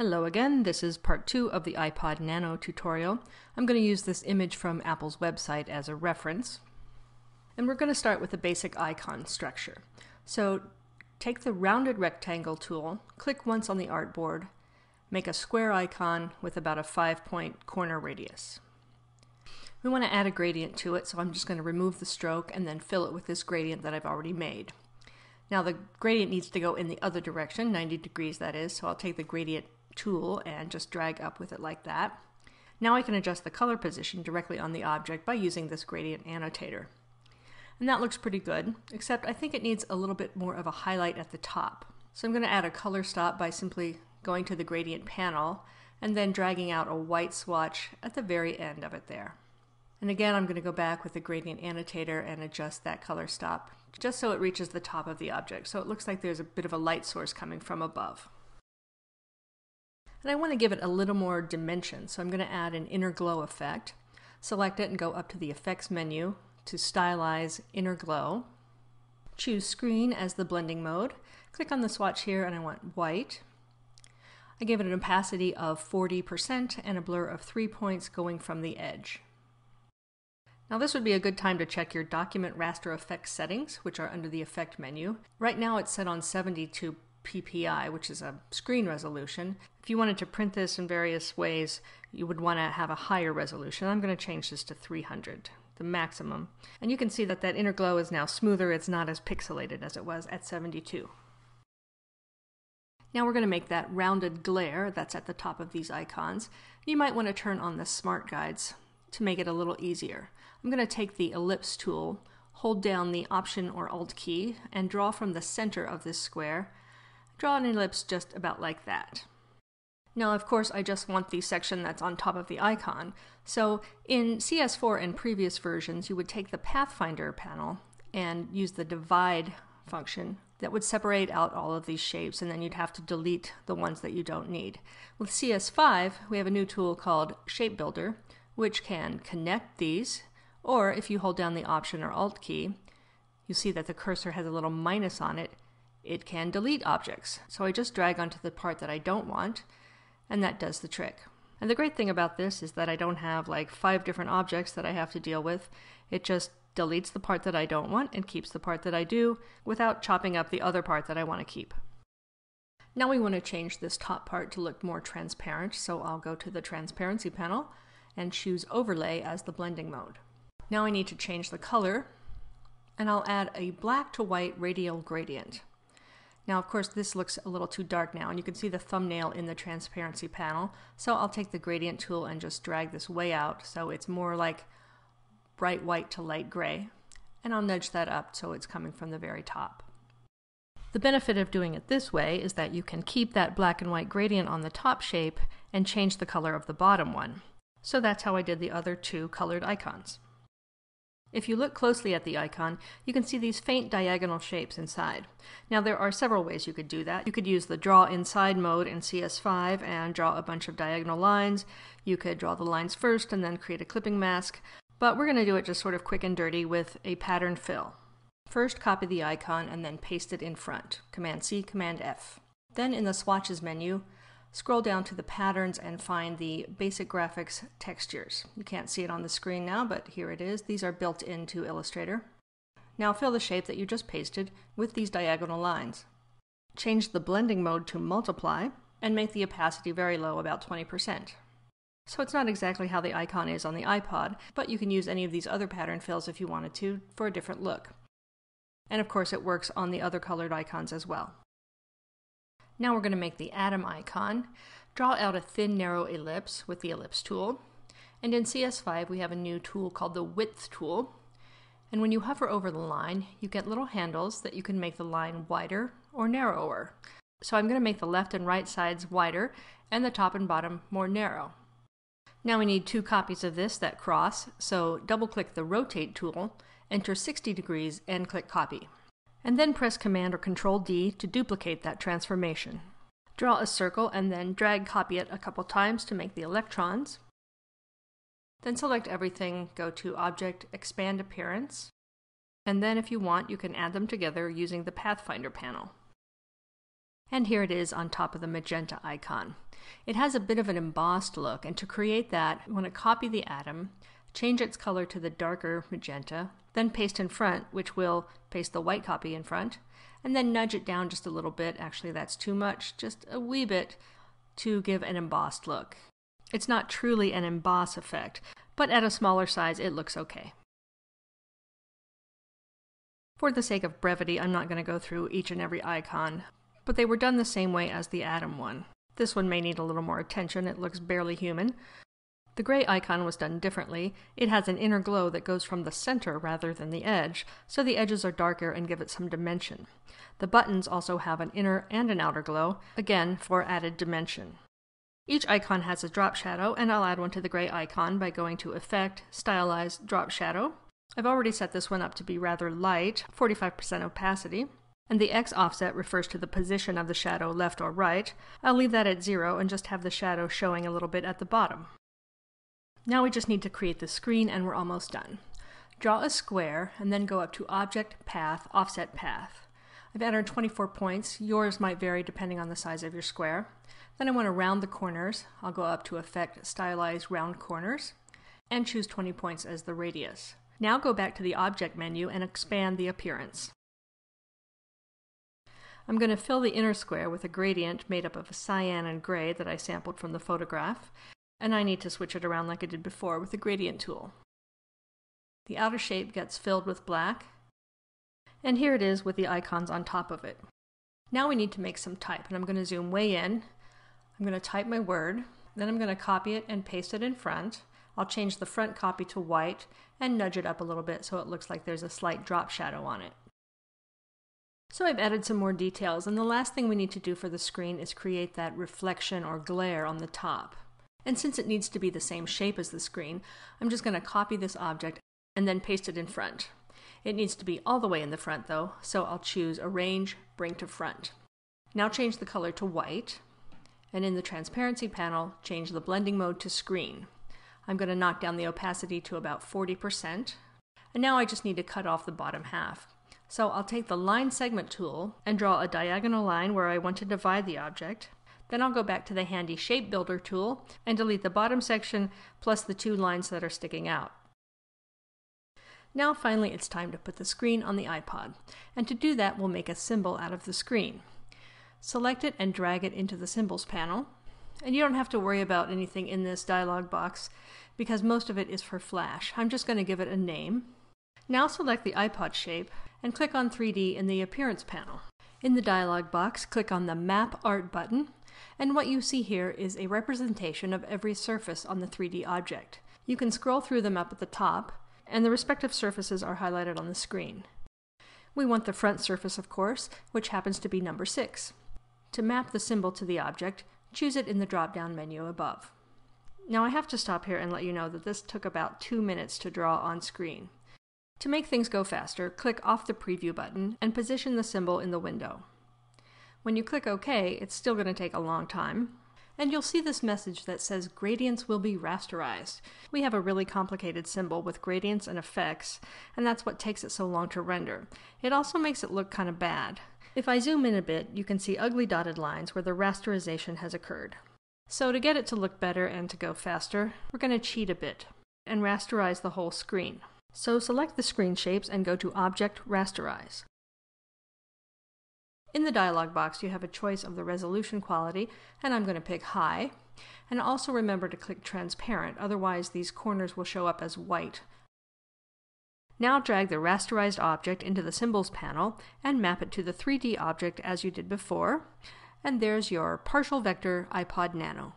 Hello again, this is part two of the iPod Nano tutorial. I'm going to use this image from Apple's website as a reference. And we're going to start with the basic icon structure. So take the rounded rectangle tool, click once on the artboard, make a square icon with about a five point corner radius. We want to add a gradient to it, so I'm just going to remove the stroke and then fill it with this gradient that I've already made. Now the gradient needs to go in the other direction, 90 degrees that is, so I'll take the gradient tool and just drag up with it like that. Now I can adjust the color position directly on the object by using this gradient annotator. And that looks pretty good, except I think it needs a little bit more of a highlight at the top. So I'm going to add a color stop by simply going to the gradient panel and then dragging out a white swatch at the very end of it there. And again, I'm going to go back with the gradient annotator and adjust that color stop just so it reaches the top of the object. So it looks like there's a bit of a light source coming from above. And I want to give it a little more dimension, so I'm going to add an inner glow effect. Select it and go up to the Effects menu to stylize Inner Glow. Choose Screen as the blending mode. Click on the swatch here and I want white. I give it an opacity of 40% and a blur of 3 points going from the edge. Now this would be a good time to check your document raster effects settings, which are under the effect menu. Right now it's set on 72 PPI, which is a screen resolution. If you wanted to print this in various ways, you would want to have a higher resolution. I'm going to change this to 300, the maximum. And you can see that that inner glow is now smoother. It's not as pixelated as it was at 72. Now we're going to make that rounded glare that's at the top of these icons. You might want to turn on the smart guides to make it a little easier. I'm going to take the ellipse tool, hold down the Option or Alt key, and draw from the center of this square Draw an ellipse just about like that. Now, of course, I just want the section that's on top of the icon. So in CS4 and previous versions, you would take the Pathfinder panel and use the divide function that would separate out all of these shapes, and then you'd have to delete the ones that you don't need. With CS5, we have a new tool called Shape Builder, which can connect these, or if you hold down the Option or Alt key, you see that the cursor has a little minus on it, it can delete objects. So I just drag onto the part that I don't want, and that does the trick. And the great thing about this is that I don't have like five different objects that I have to deal with. It just deletes the part that I don't want and keeps the part that I do without chopping up the other part that I want to keep. Now we want to change this top part to look more transparent, so I'll go to the transparency panel and choose overlay as the blending mode. Now I need to change the color and I'll add a black to white radial gradient. Now, of course, this looks a little too dark now, and you can see the thumbnail in the transparency panel. So I'll take the gradient tool and just drag this way out so it's more like bright white to light gray. And I'll nudge that up so it's coming from the very top. The benefit of doing it this way is that you can keep that black and white gradient on the top shape and change the color of the bottom one. So that's how I did the other two colored icons. If you look closely at the icon, you can see these faint diagonal shapes inside. Now there are several ways you could do that. You could use the draw inside mode in CS5 and draw a bunch of diagonal lines. You could draw the lines first and then create a clipping mask, but we're going to do it just sort of quick and dirty with a pattern fill. First copy the icon and then paste it in front. Command C, Command F. Then in the swatches menu, Scroll down to the patterns and find the basic graphics textures. You can't see it on the screen now, but here it is. These are built into Illustrator. Now fill the shape that you just pasted with these diagonal lines. Change the blending mode to multiply and make the opacity very low, about 20%. So it's not exactly how the icon is on the iPod, but you can use any of these other pattern fills if you wanted to for a different look. And of course it works on the other colored icons as well. Now we're going to make the atom icon. Draw out a thin, narrow ellipse with the ellipse tool. And in CS5, we have a new tool called the width tool. And when you hover over the line, you get little handles that you can make the line wider or narrower. So I'm going to make the left and right sides wider and the top and bottom more narrow. Now we need two copies of this that cross, so double click the rotate tool, enter 60 degrees and click copy and then press Command or Control D to duplicate that transformation. Draw a circle and then drag copy it a couple times to make the electrons. Then select everything, go to Object, Expand Appearance, and then if you want, you can add them together using the Pathfinder panel. And here it is on top of the magenta icon. It has a bit of an embossed look, and to create that, I want to copy the atom, change its color to the darker magenta, then paste in front, which will paste the white copy in front, and then nudge it down just a little bit. Actually, that's too much, just a wee bit to give an embossed look. It's not truly an emboss effect, but at a smaller size, it looks okay. For the sake of brevity, I'm not going to go through each and every icon, but they were done the same way as the atom one. This one may need a little more attention, it looks barely human. The gray icon was done differently. It has an inner glow that goes from the center rather than the edge, so the edges are darker and give it some dimension. The buttons also have an inner and an outer glow, again for added dimension. Each icon has a drop shadow, and I'll add one to the gray icon by going to Effect, Stylize, Drop Shadow. I've already set this one up to be rather light, 45% opacity, and the X offset refers to the position of the shadow left or right. I'll leave that at zero and just have the shadow showing a little bit at the bottom. Now we just need to create the screen and we're almost done. Draw a square and then go up to Object, Path, Offset Path. I've entered 24 points. Yours might vary depending on the size of your square. Then I want to round the corners. I'll go up to Effect, Stylize Round Corners, and choose 20 points as the radius. Now go back to the Object menu and expand the appearance. I'm going to fill the inner square with a gradient made up of cyan and gray that I sampled from the photograph, and I need to switch it around like I did before with the gradient tool. The outer shape gets filled with black, and here it is with the icons on top of it. Now we need to make some type, and I'm going to zoom way in. I'm going to type my word, then I'm going to copy it and paste it in front. I'll change the front copy to white and nudge it up a little bit so it looks like there's a slight drop shadow on it. So I've added some more details, and the last thing we need to do for the screen is create that reflection or glare on the top. And since it needs to be the same shape as the screen, I'm just going to copy this object and then paste it in front. It needs to be all the way in the front though, so I'll choose Arrange, Bring to Front. Now change the color to white, and in the Transparency panel, change the blending mode to Screen. I'm going to knock down the opacity to about 40%. And now I just need to cut off the bottom half. So I'll take the line segment tool and draw a diagonal line where I want to divide the object. Then I'll go back to the handy shape builder tool and delete the bottom section plus the two lines that are sticking out. Now finally it's time to put the screen on the iPod. And to do that we'll make a symbol out of the screen. Select it and drag it into the symbols panel. And you don't have to worry about anything in this dialog box because most of it is for Flash. I'm just going to give it a name. Now select the iPod shape and click on 3D in the Appearance panel. In the dialog box, click on the Map Art button, and what you see here is a representation of every surface on the 3D object. You can scroll through them up at the top, and the respective surfaces are highlighted on the screen. We want the front surface, of course, which happens to be number 6. To map the symbol to the object, choose it in the drop-down menu above. Now I have to stop here and let you know that this took about two minutes to draw on screen. To make things go faster, click off the preview button and position the symbol in the window. When you click OK, it's still going to take a long time, and you'll see this message that says gradients will be rasterized. We have a really complicated symbol with gradients and effects, and that's what takes it so long to render. It also makes it look kind of bad. If I zoom in a bit, you can see ugly dotted lines where the rasterization has occurred. So to get it to look better and to go faster, we're going to cheat a bit and rasterize the whole screen. So select the screen shapes and go to Object Rasterize. In the dialog box, you have a choice of the resolution quality, and I'm going to pick High. And also remember to click Transparent, otherwise these corners will show up as white now drag the rasterized object into the Symbols panel and map it to the 3D object as you did before. And there's your partial vector iPod Nano.